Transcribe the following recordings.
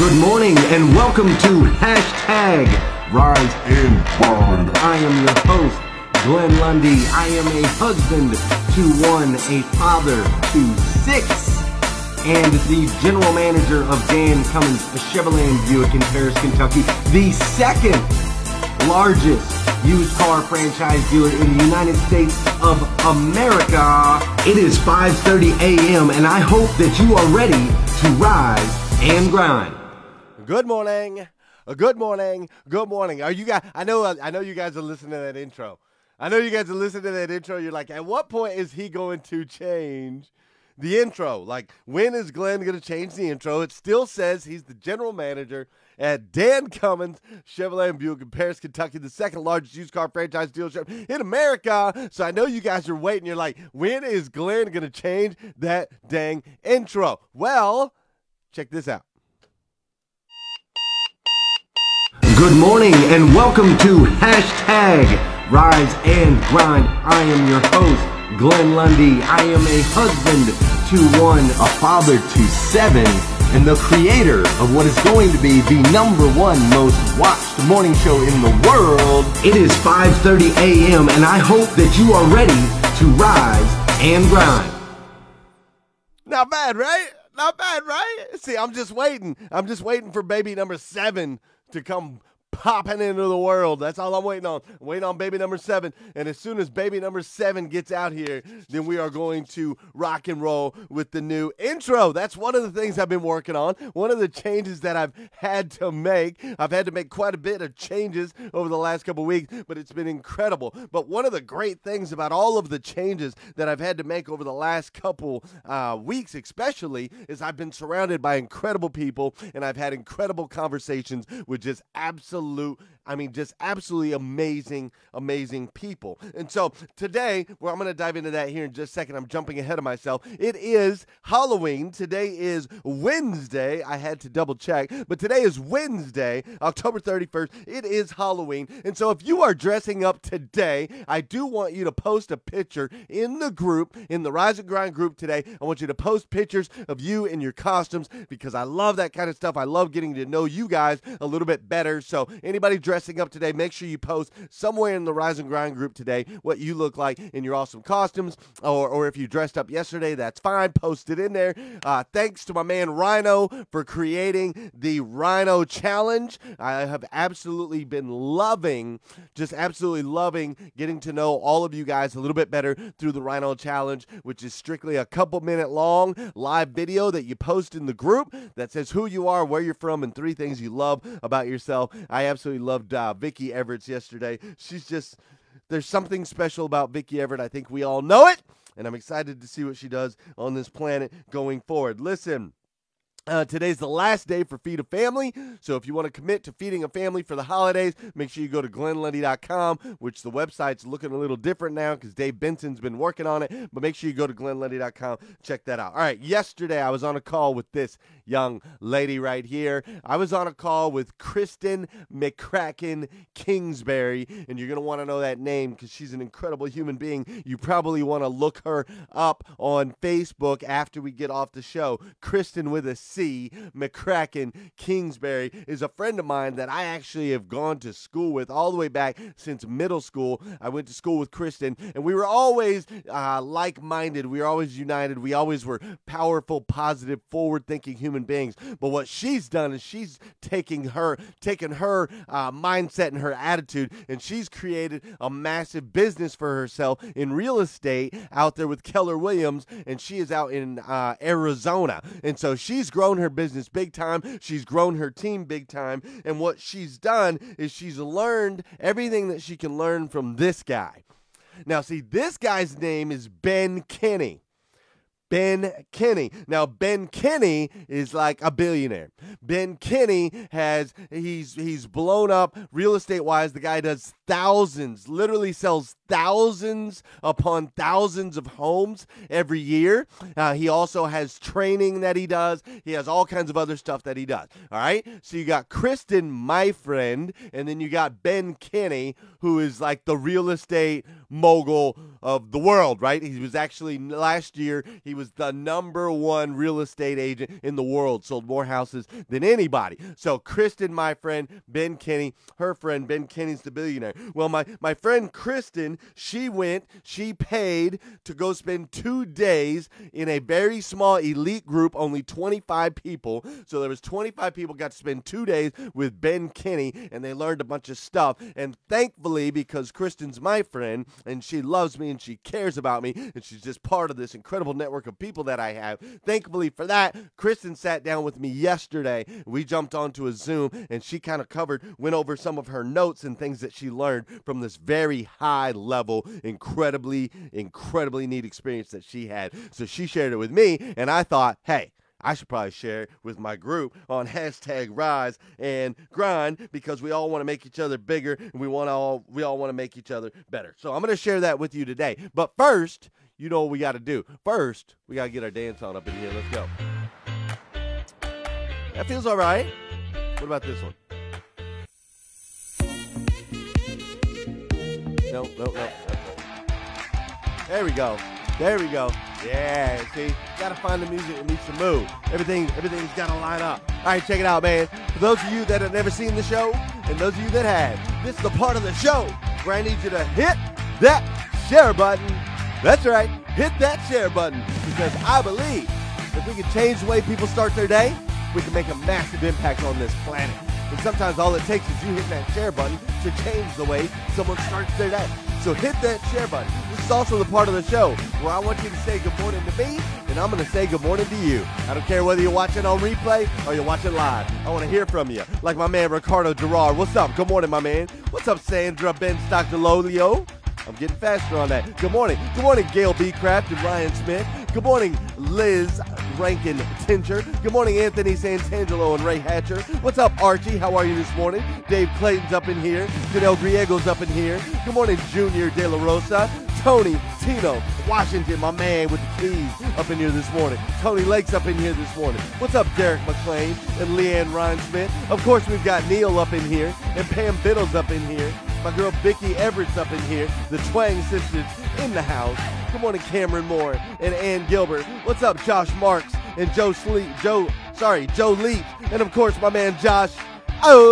Good morning and welcome to hashtag Rise and Grind. I am your host, Glenn Lundy. I am a husband to one, a father to six, and the general manager of Dan Cummins a Chevrolet Buick in Paris, Kentucky, the second largest used car franchise dealer in the United States of America. It is 5:30 a.m. and I hope that you are ready to rise and grind. Good morning. Uh, Good morning. Good morning. Are you guys? I know. uh, I know you guys are listening to that intro. I know you guys are listening to that intro. You're like, at what point is he going to change the intro? Like, when is Glenn going to change the intro? It still says he's the general manager at Dan Cummins Chevrolet and Buick in Paris, Kentucky, the second largest used car franchise dealership in America. So I know you guys are waiting. You're like, when is Glenn going to change that dang intro? Well, check this out. Good morning and welcome to hashtag Rise and Grind. I am your host, Glenn Lundy. I am a husband to one, a father to seven, and the creator of what is going to be the number one most watched morning show in the world. It is 5:30 a.m. and I hope that you are ready to rise and grind. Not bad, right? Not bad, right? See, I'm just waiting. I'm just waiting for baby number seven to come popping into the world. That's all I'm waiting on. I'm waiting on baby number seven. And as soon as baby number seven gets out here, then we are going to rock and roll with the new intro. That's one of the things I've been working on. One of the changes that I've had to make. I've had to make quite a bit of changes over the last couple weeks, but it's been incredible. But one of the great things about all of the changes that I've had to make over the last couple uh, weeks, especially, is I've been surrounded by incredible people and I've had incredible conversations with just absolute, I mean, just absolutely amazing, amazing people. And so today, well, I'm going to dive into that here in just a second. I'm jumping ahead of myself. It is Halloween. Today is Wednesday. I had to double check, but today is Wednesday, October 31st. It is Halloween. And so if you are dressing up today, I do want you to post a picture in the group, in the Rise and Grind group today. I want you to post pictures of you in your costumes because I love that kind of stuff. I love getting to know you guys a little bit better. So anybody dressing up today, make sure you post somewhere in the Rise and Grind group today what you look like in your awesome costumes, or, or if you dressed up yesterday, that's fine. Post it in there. Uh, thanks to my man Rhino for creating the Rhino Challenge. I have absolutely been loving, just absolutely loving getting to know all of you guys a little bit better through the Rhino Challenge, which is strictly a couple minute long live video that you post in the group that says who you are, where you're from, and three things you love about yourself. I absolutely loved uh, Vicky Everett's yesterday. She's just there's something special about Vicky Everett. I think we all know it, and I'm excited to see what she does on this planet going forward. Listen. Uh, today's the last day for Feed a Family. So if you want to commit to feeding a family for the holidays, make sure you go to glennlundy.com, which the website's looking a little different now because Dave Benson's been working on it. But make sure you go to glennlundy.com, check that out. All right, yesterday I was on a call with this young lady right here. I was on a call with Kristen McCracken Kingsbury, and you're going to want to know that name because she's an incredible human being. You probably want to look her up on Facebook after we get off the show. Kristen with a C, McCracken Kingsbury is a friend of mine that I actually have gone to school with all the way back since middle school. I went to school with Kristen, and we were always uh, like minded. We were always united. We always were powerful, positive, forward thinking human beings. But what she's done is she's taking her, taking her uh, mindset and her attitude, and she's created a massive business for herself in real estate out there with Keller Williams, and she is out in uh, Arizona. And so she's grown her business big time. She's grown her team big time. And what she's done is she's learned everything that she can learn from this guy. Now, see, this guy's name is Ben Kinney. Ben Kinney. Now Ben Kinney is like a billionaire. Ben Kinney has he's he's blown up real estate wise. The guy does thousands, literally sells thousands upon thousands of homes every year. Uh, he also has training that he does. He has all kinds of other stuff that he does. All right. So you got Kristen, my friend, and then you got Ben Kinney, who is like the real estate mogul of the world, right? He was actually last year, he was the number one real estate agent in the world, sold more houses than anybody. So Kristen, my friend, Ben Kinney, her friend, Ben Kinney's the billionaire. Well, my, my friend Kristen, she went, she paid to go spend two days in a very small elite group, only 25 people. So there was 25 people got to spend two days with Ben Kinney, and they learned a bunch of stuff. And thankfully, because Kristen's my friend, and she loves me and she cares about me, and she's just part of this incredible network of people that I have. Thankfully for that, Kristen sat down with me yesterday. We jumped onto a Zoom, and she kind of covered, went over some of her notes and things that she learned from this very high level, incredibly, incredibly neat experience that she had. So she shared it with me, and I thought, hey, I should probably share it with my group on hashtag rise and grind because we all want to make each other bigger and we want all we all want to make each other better. So I'm going to share that with you today. But first, you know what we got to do. First, we got to get our dance on up in here. Let's go. That feels all right. What about this one? No, no, no. There we go. There we go. Yeah, see, gotta find the music that needs to move. Everything, everything's gotta line up. All right, check it out, man. For those of you that have never seen the show, and those of you that have, this is the part of the show where I need you to hit that share button. That's right, hit that share button because I believe if we can change the way people start their day, we can make a massive impact on this planet. And sometimes all it takes is you hitting that share button to change the way someone starts their day. So hit that share button. This is also the part of the show where I want you to say good morning to me, and I'm going to say good morning to you. I don't care whether you're watching on replay or you're watching live. I want to hear from you. Like my man Ricardo Gerard. What's up? Good morning, my man. What's up, Sandra Ben Stocktololio? I'm getting faster on that. Good morning. Good morning, Gail B. Craft and Ryan Smith. Good morning, Liz Rankin Tincher. Good morning, Anthony Santangelo and Ray Hatcher. What's up, Archie? How are you this morning? Dave Clayton's up in here. Janelle Griego's up in here. Good morning, Junior De La Rosa. Tony Tino Washington, my man with the keys, up in here this morning. Tony Lake's up in here this morning. What's up, Derek McLean and Leanne Ryan Smith? Of course, we've got Neil up in here and Pam Biddle's up in here. My girl Vicky Everett's up in here. The Twang sisters in the house. Good morning, Cameron Moore and Ann Gilbert. What's up, Josh Marks and Joe Sleep? Joe, sorry, Joe Leach, and of course my man Josh. Oh,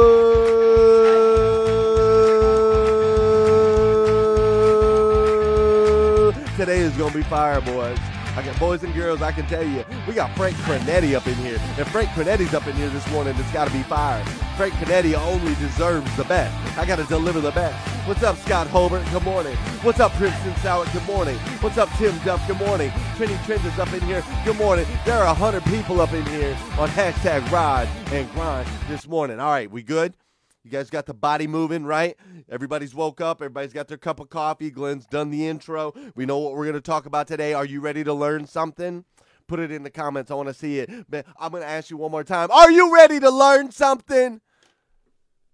today is gonna be fire, boys. I got boys and girls, I can tell you. We got Frank Cronetti up in here. And Frank Cronetti's up in here this morning. It's got to be fire. Frank Cronetti only deserves the best. I got to deliver the best. What's up, Scott Holbert? Good morning. What's up, Princeton Sowett? Good morning. What's up, Tim Duff? Good morning. Trinity Trent is up in here. Good morning. There are 100 people up in here on hashtag Rise and Grind this morning. All right, we good? You guys got the body moving, right? Everybody's woke up. Everybody's got their cup of coffee. Glenn's done the intro. We know what we're going to talk about today. Are you ready to learn something? Put it in the comments. I want to see it. But I'm going to ask you one more time. Are you ready to learn something?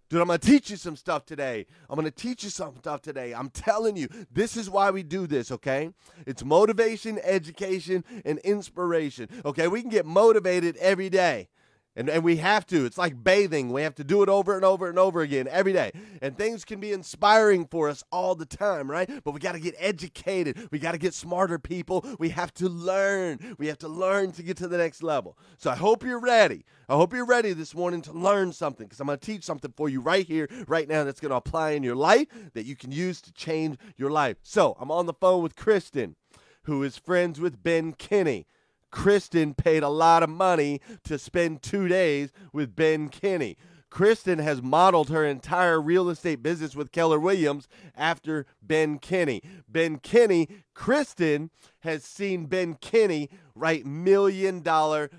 Dude, I'm going to teach you some stuff today. I'm going to teach you some stuff today. I'm telling you, this is why we do this, okay? It's motivation, education, and inspiration. Okay, we can get motivated every day. And, and we have to. It's like bathing. We have to do it over and over and over again every day. And things can be inspiring for us all the time, right? But we got to get educated. We got to get smarter people. We have to learn. We have to learn to get to the next level. So I hope you're ready. I hope you're ready this morning to learn something because I'm going to teach something for you right here, right now that's going to apply in your life that you can use to change your life. So I'm on the phone with Kristen, who is friends with Ben Kinney. Kristen paid a lot of money to spend two days with Ben Kinney. Kristen has modeled her entire real estate business with Keller Williams after Ben Kinney. Ben Kinney, Kristen has seen Ben Kinney write million dollar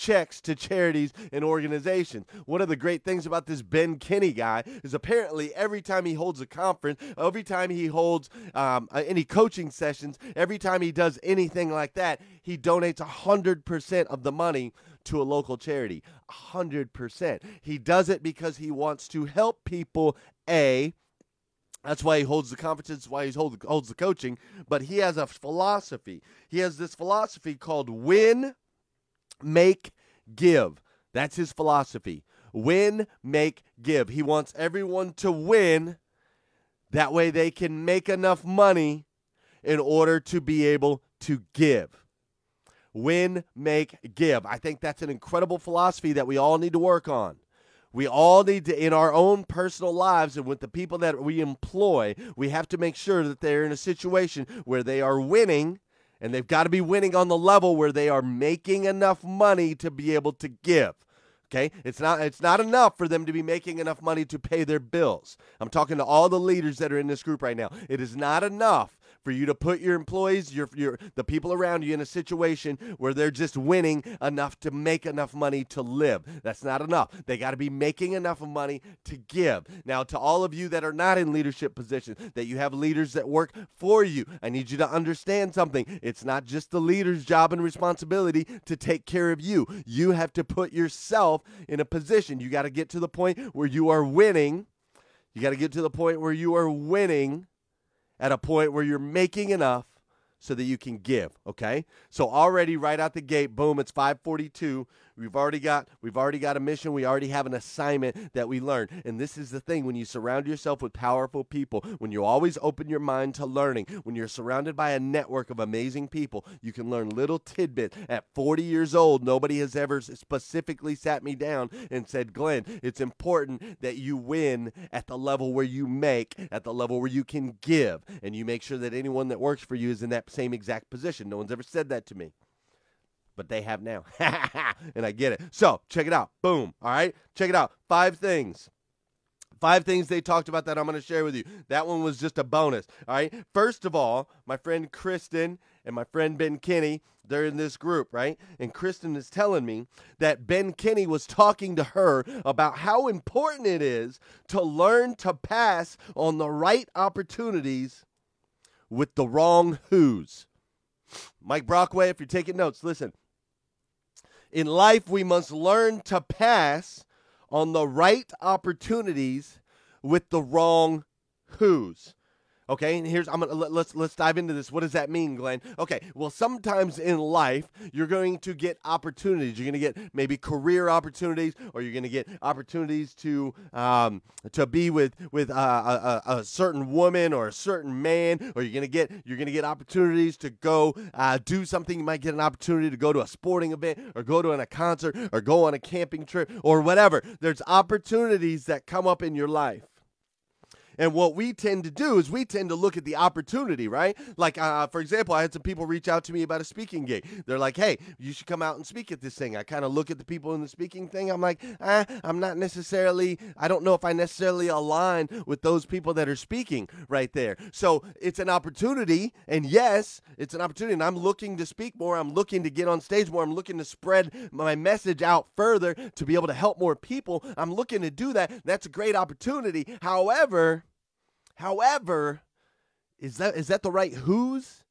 checks to charities and organizations. One of the great things about this Ben Kinney guy is apparently every time he holds a conference, every time he holds um, any coaching sessions, every time he does anything like that, he donates 100% of the money to a local charity. 100%. He does it because he wants to help people, A, That's why he holds the conferences, why he holds, holds the coaching. But he has a philosophy. He has this philosophy called win, make, give. That's his philosophy. Win, make, give. He wants everyone to win. That way they can make enough money in order to be able to give. Win, make, give. I think that's an incredible philosophy that we all need to work on. We all need to, in our own personal lives and with the people that we employ, we have to make sure that they're in a situation where they are winning and they've got to be winning on the level where they are making enough money to be able to give. Okay? It's not it's not enough for them to be making enough money to pay their bills. I'm talking to all the leaders that are in this group right now. It is not enough for you to put your employees, your, your the people around you in a situation where they're just winning enough to make enough money to live. That's not enough. They got to be making enough money to give. Now, to all of you that are not in leadership positions, that you have leaders that work for you, I need you to understand something. It's not just the leader's job and responsibility to take care of you. You have to put yourself in a position. You got to get to the point where you are winning. You got to get to the point where you are winning at a point where you're making enough so that you can give, okay? So already right out the gate, boom, it's 542. We've already got we've already got a mission. We already have an assignment that we learn. And this is the thing when you surround yourself with powerful people, when you always open your mind to learning, when you're surrounded by a network of amazing people, you can learn little tidbits. At 40 years old, nobody has ever specifically sat me down and said, "Glenn, it's important that you win at the level where you make, at the level where you can give, and you make sure that anyone that works for you is in that same exact position." No one's ever said that to me but they have now. and I get it. So check it out. Boom. All right. Check it out. Five things. Five things they talked about that I'm going to share with you. That one was just a bonus. All right. First of all, my friend Kristen and my friend Ben Kinney, they're in this group, right? And Kristen is telling me that Ben Kinney was talking to her about how important it is to learn to pass on the right opportunities with the wrong who's. Mike Brockway, if you're taking notes, listen. In life, we must learn to pass on the right opportunities with the wrong who's. Okay, and here's I'm gonna let, let's let's dive into this. What does that mean, Glenn? Okay, well sometimes in life you're going to get opportunities. You're going to get maybe career opportunities, or you're going to get opportunities to um, to be with with uh, a, a, certain woman or a certain man, or you're going to get you're to get opportunities to go uh, do something. You might get an opportunity to go to a sporting event, or go to a concert, or go on a camping trip, or whatever. There's opportunities that come up in your life. And what we tend to do is we tend to look at the opportunity, right? Like, uh, for example, I had some people reach out to me about a speaking gig. They're like, hey, you should come out and speak at this thing. I kind of look at the people in the speaking thing. I'm like, ah, I'm not necessarily, I don't know if I necessarily align with those people that are speaking right there. So it's an opportunity. And yes, it's an opportunity. And I'm looking to speak more. I'm looking to get on stage more. I'm looking to spread my message out further to be able to help more people. I'm looking to do that. That's a great opportunity. However, However, is that is that the right who's?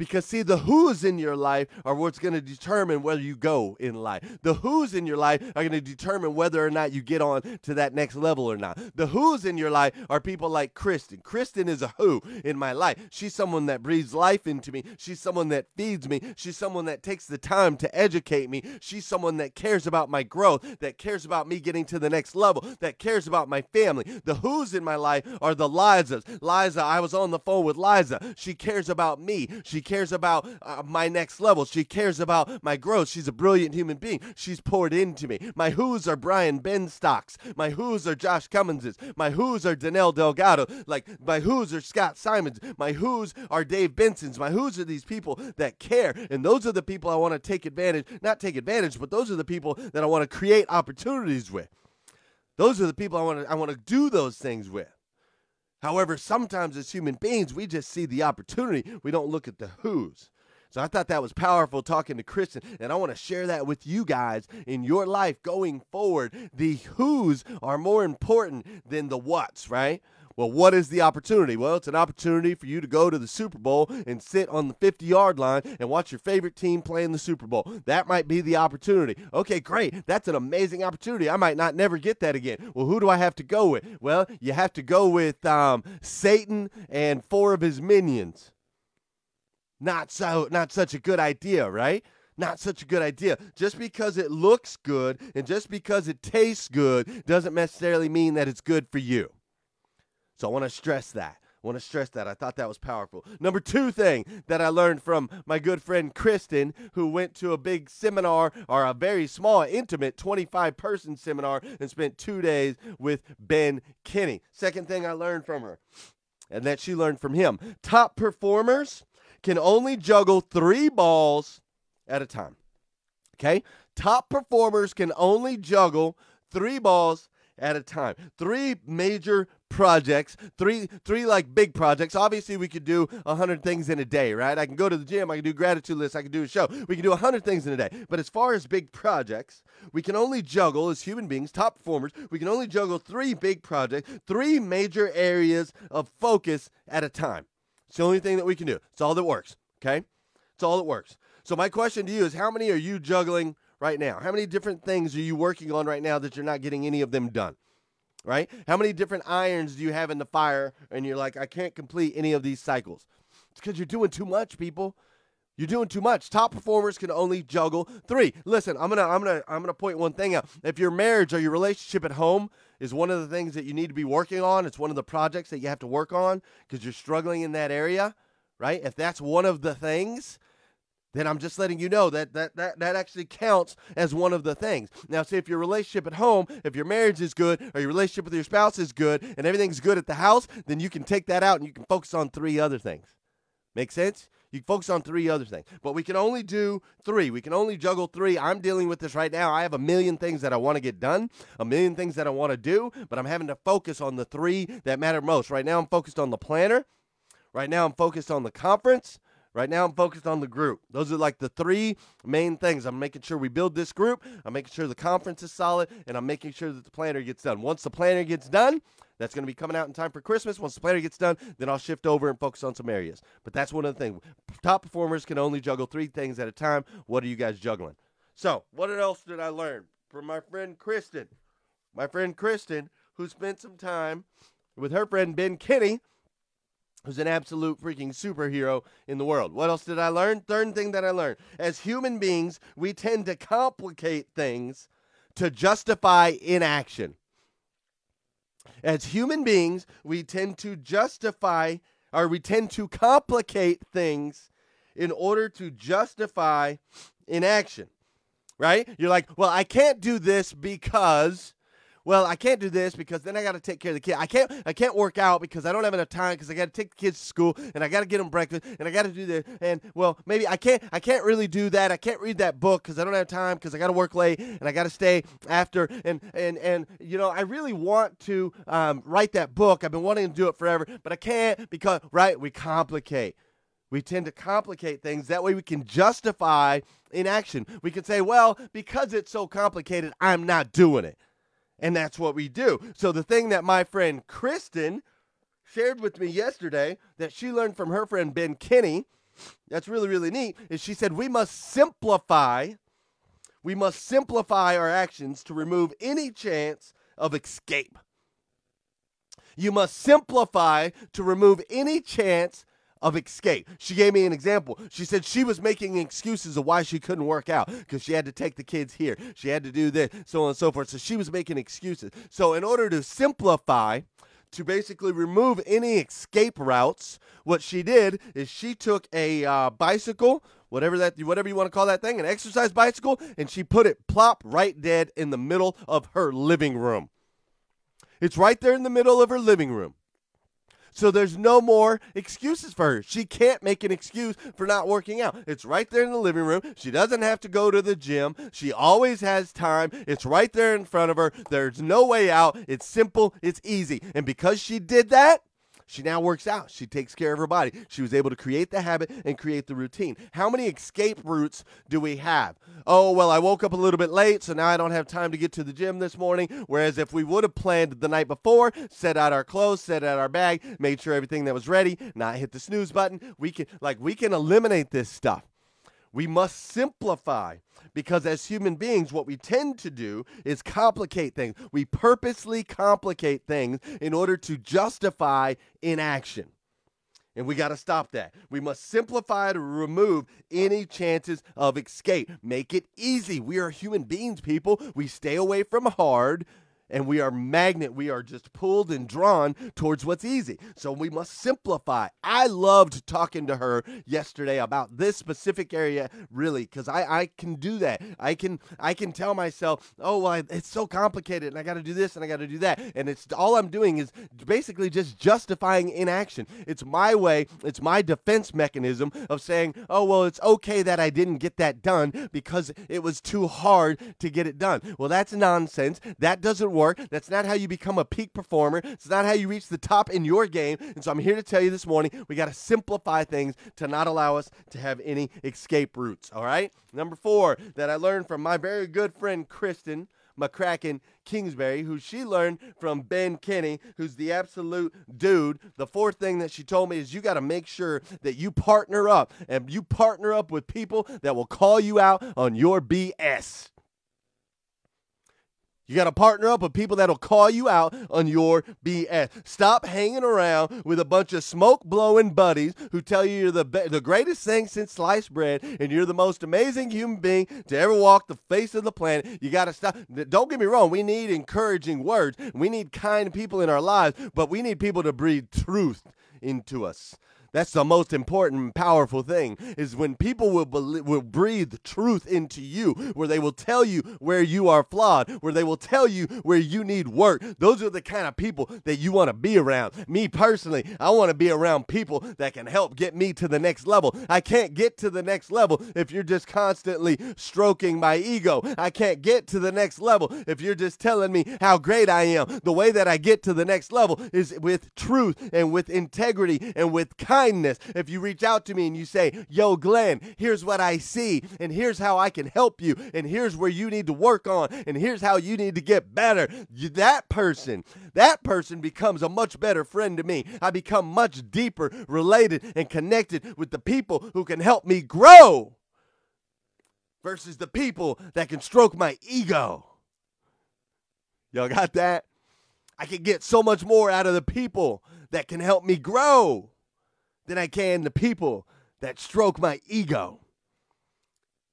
Because, see, the who's in your life are what's going to determine whether you go in life. The who's in your life are going to determine whether or not you get on to that next level or not. The who's in your life are people like Kristen. Kristen is a who in my life. She's someone that breathes life into me. She's someone that feeds me. She's someone that takes the time to educate me. She's someone that cares about my growth, that cares about me getting to the next level, that cares about my family. The who's in my life are the Lizas. Liza, I was on the phone with Liza. She cares about me. She cares about uh, my next level. She cares about my growth. She's a brilliant human being. She's poured into me. My who's are Brian Benstocks. My who's are Josh Cummonses. My who's are Danelle Delgado. Like my who's are Scott Simons. My who's are Dave Benson's. My who's are these people that care. And those are the people I want to take advantage, not take advantage, but those are the people that I want to create opportunities with. Those are the people I want to I want to do those things with. However, sometimes as human beings, we just see the opportunity. We don't look at the who's. So I thought that was powerful talking to Kristen, and I want to share that with you guys in your life going forward. The who's are more important than the what's, right? Well, what is the opportunity? Well, it's an opportunity for you to go to the Super Bowl and sit on the 50 yard line and watch your favorite team play in the Super Bowl. That might be the opportunity. Okay, great. That's an amazing opportunity. I might not never get that again. Well, who do I have to go with? Well, you have to go with um, Satan and four of his minions. Not so, not such a good idea, right? not such a good idea. Just because it looks good and just because it tastes good doesn't necessarily mean that it's good for you. So I want to stress that. I want to stress that. I thought that was powerful. Number two thing that I learned from my good friend Kristen, who went to a big seminar or a very small, intimate 25 person seminar and spent two days with Ben Kinney. Second thing I learned from her, and that she learned from him top performers can only juggle three balls at a time. Okay? Top performers can only juggle three balls at a time. Three major projects, three three like big projects. Obviously, we could do a hundred things in a day, right? I can go to the gym, I can do gratitude lists, I can do a show. We can do a hundred things in a day. But as far as big projects, we can only juggle as human beings, top performers. We can only juggle three big projects, three major areas of focus at a time. It's the only thing that we can do. It's all that works. Okay, it's all that works. So my question to you is, how many are you juggling right now? How many different things are you working on right now that you're not getting any of them done? Right? How many different irons do you have in the fire and you're like, I can't complete any of these cycles? It's because you're doing too much, people. You're doing too much. Top performers can only juggle three. Listen, I'm gonna I'm gonna I'm gonna point one thing out. If your marriage or your relationship at home is one of the things that you need to be working on, it's one of the projects that you have to work on because you're struggling in that area, right? If that's one of the things, then I'm just letting you know that, that that that actually counts as one of the things. Now, see if your relationship at home, if your marriage is good, or your relationship with your spouse is good, and everything's good at the house, then you can take that out and you can focus on three other things. Make sense? You focus on three other things. But we can only do three. We can only juggle three. I'm dealing with this right now. I have a million things that I want to get done, a million things that I want to do, but I'm having to focus on the three that matter most. Right now, I'm focused on the planner. Right now, I'm focused on the conference. Right now, I'm focused on the group. Those are like the three main things. I'm making sure we build this group. I'm making sure the conference is solid, and I'm making sure that the planner gets done. Once the planner gets done, that's going to be coming out in time for Christmas. Once the planner gets done, then I'll shift over and focus on some areas. But that's one of the things. Top performers can only juggle three things at a time. What are you guys juggling? So, what else did I learn from my friend Kristen? My friend Kristen, who spent some time with her friend Ben Kinney who's an absolute freaking superhero in the world. What else did I learn? Third thing that I learned as human beings, we tend to complicate things to justify inaction. As human beings, we tend to justify or we tend to complicate things in order to justify inaction. Right? You're like, well, I can't do this because well, I can't do this because then I got to take care of the kid. I can't I can't work out because I don't have enough time because I got to take the kids to school and I got to get them breakfast and I got to do this and well maybe I can't I can't really do that. I can't read that book because I don't have time because I got to work late and I got to stay after and and and you know I really want to um, write that book. I've been wanting to do it forever, but I can't because right we complicate. We tend to complicate things. That way we can justify inaction. We can say, well, because it's so complicated, I'm not doing it. And that's what we do. So the thing that my friend Kristen shared with me yesterday that she learned from her friend Ben Kinney, that's really, really neat, is she said we must simplify, we must simplify our actions to remove any chance of escape. You must simplify to remove any chance of escape. She gave me an example. She said she was making excuses of why she couldn't work out because she had to take the kids here. She had to do this, so on and so forth. So she was making excuses. So, in order to simplify, to basically remove any escape routes, what she did is she took a uh, bicycle, whatever that, whatever you want to call that thing, an exercise bicycle, and she put it plop right dead in the middle of her living room. It's right there in the middle of her living room. So there's no more excuses for her. She can't make an excuse for not working out. It's right there in the living room. She doesn't have to go to the gym. She always has time. It's right there in front of her. There's no way out. It's simple, it's easy. And because she did that, She now works out. She takes care of her body. She was able to create the habit and create the routine. How many escape routes do we have? Oh, well, I woke up a little bit late, so now I don't have time to get to the gym this morning. Whereas if we would have planned the night before, set out our clothes, set out our bag, made sure everything that was ready, not hit the snooze button, we can like we can eliminate this stuff. We must simplify because as human beings, what we tend to do is complicate things. We purposely complicate things in order to justify inaction. And we got to stop that. We must simplify to remove any chances of escape. Make it easy. We are human beings, people. We stay away from hard and we are magnet we are just pulled and drawn towards what's easy. So we must simplify. I loved talking to her yesterday about this specific area really because I, I can do that. I can i can tell myself oh well I, it's so complicated and i got to do this and i got to do that. And it's all i'm doing is basically just justifying inaction. It's my way it's my defense mechanism of saying oh well it's okay that i didn't get that done because it was too hard to get it done. Well that's nonsense. That doesn't work. That's not how you become a peak performer. It's not how you reach the top in your game. And so I'm here to tell you this morning we got to simplify things to not allow us to have any escape routes. All right. Number four that I learned from my very good friend Kristen. McCracken Kingsbury, who she learned from Ben Kinney, who's the absolute dude. The fourth thing that she told me is you got to make sure that you partner up and you partner up with people that will call you out on your BS. You got to partner up with people that'll call you out on your BS. Stop hanging around with a bunch of smoke blowing buddies who tell you you're the be- the greatest thing since sliced bread and you're the most amazing human being to ever walk the face of the planet. You got to stop. Don't get me wrong. We need encouraging words. We need kind people in our lives, but we need people to breathe truth into us. That's the most important, powerful thing is when people will believe, will breathe truth into you, where they will tell you where you are flawed, where they will tell you where you need work. Those are the kind of people that you want to be around. Me personally, I want to be around people that can help get me to the next level. I can't get to the next level if you're just constantly stroking my ego. I can't get to the next level if you're just telling me how great I am. The way that I get to the next level is with truth and with integrity and with kindness kindness. If you reach out to me and you say, Yo, Glenn, here's what I see, and here's how I can help you, and here's where you need to work on, and here's how you need to get better, that person, that person becomes a much better friend to me. I become much deeper related and connected with the people who can help me grow versus the people that can stroke my ego. Y'all got that? I can get so much more out of the people that can help me grow than I can the people that stroke my ego.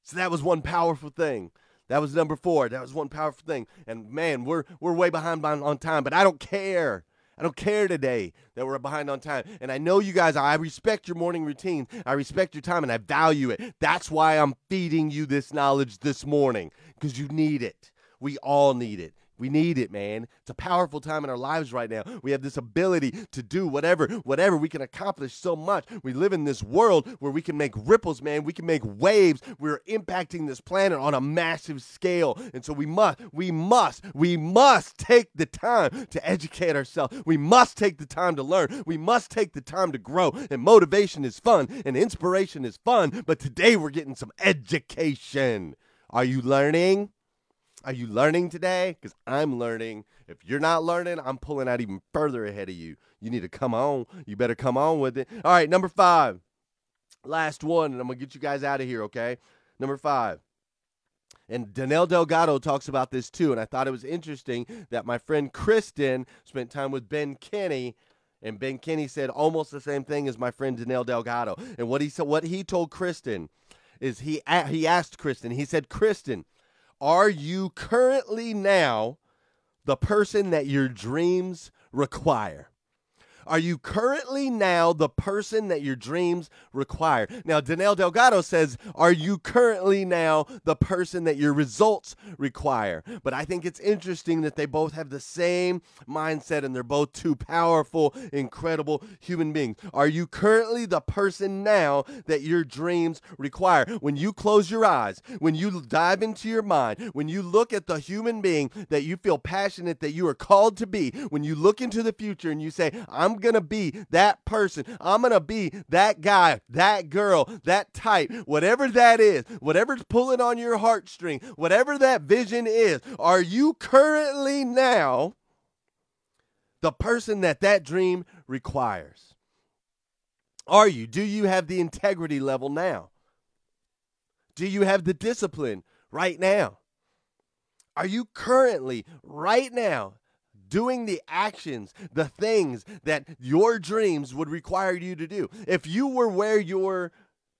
So that was one powerful thing. That was number four. That was one powerful thing. And man, we're we're way behind on time, but I don't care. I don't care today that we're behind on time. And I know you guys, I respect your morning routine. I respect your time and I value it. That's why I'm feeding you this knowledge this morning because you need it. We all need it. We need it, man. It's a powerful time in our lives right now. We have this ability to do whatever, whatever. We can accomplish so much. We live in this world where we can make ripples, man. We can make waves. We're impacting this planet on a massive scale. And so we must, we must, we must take the time to educate ourselves. We must take the time to learn. We must take the time to grow. And motivation is fun and inspiration is fun. But today we're getting some education. Are you learning? Are you learning today? Because I'm learning. If you're not learning, I'm pulling out even further ahead of you. You need to come on. You better come on with it. All right, number five. Last one, and I'm going to get you guys out of here, okay? Number five. And Danelle Delgado talks about this too. And I thought it was interesting that my friend Kristen spent time with Ben Kinney. And Ben Kinney said almost the same thing as my friend Danelle Delgado. And what he said, what he told Kristen is he he asked Kristen. He said, "Kristen, are you currently now the person that your dreams require? Are you currently now the person that your dreams require? Now, Danelle Delgado says, Are you currently now the person that your results require? But I think it's interesting that they both have the same mindset and they're both two powerful, incredible human beings. Are you currently the person now that your dreams require? When you close your eyes, when you dive into your mind, when you look at the human being that you feel passionate that you are called to be, when you look into the future and you say, I'm Going to be that person. I'm going to be that guy, that girl, that type, whatever that is, whatever's pulling on your heartstring, whatever that vision is. Are you currently now the person that that dream requires? Are you? Do you have the integrity level now? Do you have the discipline right now? Are you currently, right now, doing the actions, the things that your dreams would require you to do? If you were where your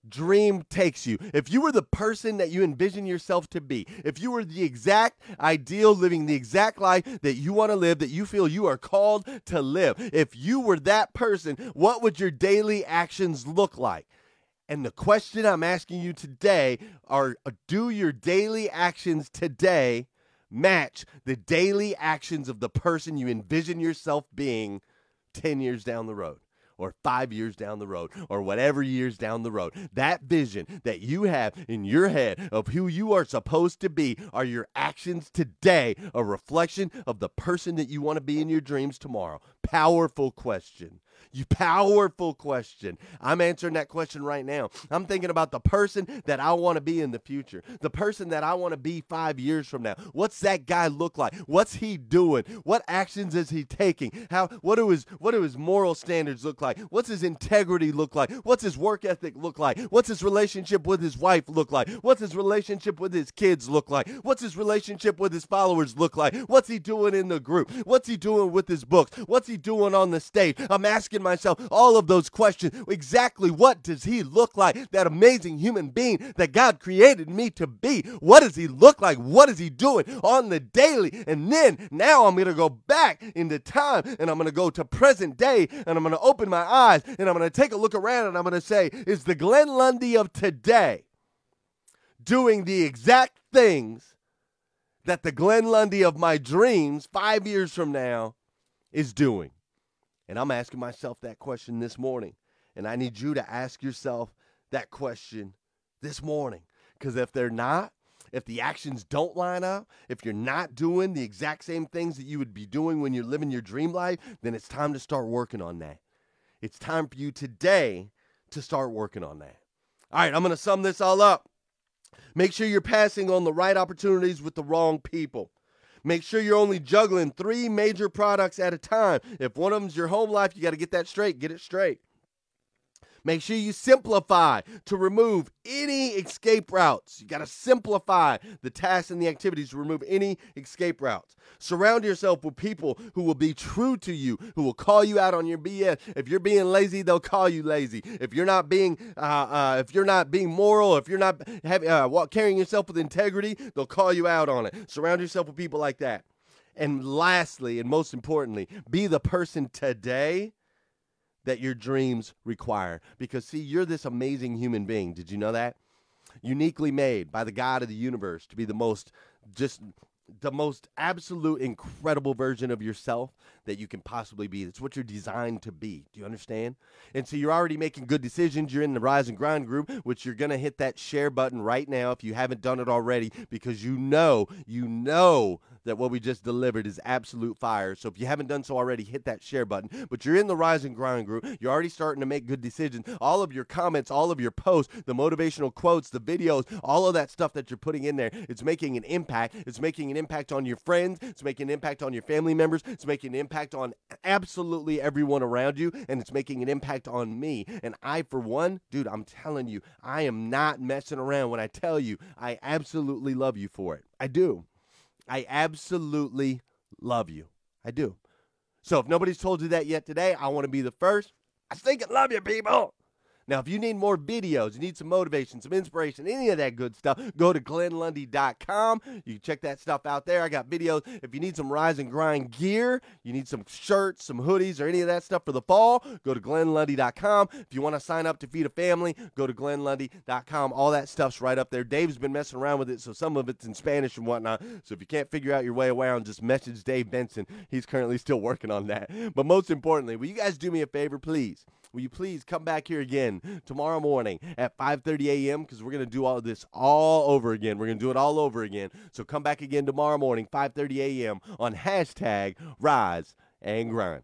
dream takes you, if you were the person that you envision yourself to be, if you were the exact ideal, living the exact life that you want to live, that you feel you are called to live, if you were that person, what would your daily actions look like? And the question I'm asking you today are do your daily actions today match the daily actions of the person you envision yourself being 10 years down the road? or five years down the road or whatever years down the road. That vision that you have in your head of who you are supposed to be are your actions today a reflection of the person that you want to be in your dreams tomorrow? Powerful question. You powerful question. I'm answering that question right now. I'm thinking about the person that I want to be in the future, the person that I want to be five years from now. What's that guy look like? What's he doing? What actions is he taking? How? What do his What do his moral standards look like? What's his integrity look like? What's his work ethic look like? What's his relationship with his wife look like? What's his relationship with his kids look like? What's his relationship with his followers look like? What's he doing in the group? What's he doing with his books? What's he doing on the stage? I'm asking myself all of those questions. Exactly what does he look like? That amazing human being that God created me to be. What does he look like? What is he doing on the daily? And then now I'm going to go back into time and I'm going to go to present day and I'm going to open my eyes and I'm going to take a look around and I'm going to say, is the Glenn Lundy of today doing the exact things that the Glenn Lundy of my dreams five years from now is doing? And I'm asking myself that question this morning. And I need you to ask yourself that question this morning. Because if they're not, if the actions don't line up, if you're not doing the exact same things that you would be doing when you're living your dream life, then it's time to start working on that. It's time for you today to start working on that. All right, I'm going to sum this all up. Make sure you're passing on the right opportunities with the wrong people. Make sure you're only juggling three major products at a time. If one of them's your home life, you got to get that straight. Get it straight. Make sure you simplify to remove any escape routes. You got to simplify the tasks and the activities to remove any escape routes. Surround yourself with people who will be true to you, who will call you out on your BS. If you're being lazy, they'll call you lazy. If you're not being, uh, uh, if you're not being moral, if you're not having, uh, carrying yourself with integrity, they'll call you out on it. Surround yourself with people like that. And lastly, and most importantly, be the person today that your dreams require. Because, see, you're this amazing human being. Did you know that? Uniquely made by the God of the universe to be the most just the most absolute incredible version of yourself that you can possibly be. That's what you're designed to be. Do you understand? And so you're already making good decisions. You're in the Rise and Grind group, which you're going to hit that share button right now if you haven't done it already because you know, you know that what we just delivered is absolute fire. So if you haven't done so already, hit that share button. But you're in the Rise and Grind group. You're already starting to make good decisions. All of your comments, all of your posts, the motivational quotes, the videos, all of that stuff that you're putting in there, it's making an impact. It's making an impact on your friends. It's making an impact on your family members. It's making an impact on absolutely everyone around you. And it's making an impact on me. And I, for one, dude, I'm telling you, I am not messing around when I tell you I absolutely love you for it. I do. I absolutely love you. I do. So if nobody's told you that yet today, I want to be the first. I think I love you, people. Now, if you need more videos, you need some motivation, some inspiration, any of that good stuff, go to glennlundy.com. You can check that stuff out there. I got videos. If you need some rise and grind gear, you need some shirts, some hoodies, or any of that stuff for the fall, go to glennlundy.com. If you want to sign up to feed a family, go to glennlundy.com. All that stuff's right up there. Dave's been messing around with it, so some of it's in Spanish and whatnot. So if you can't figure out your way around, just message Dave Benson. He's currently still working on that. But most importantly, will you guys do me a favor, please? will you please come back here again tomorrow morning at 5:30 a.m. because we're gonna do all this all over again. We're gonna do it all over again. So come back again tomorrow morning, 5:30 a.m. on hashtag Rise and Grind.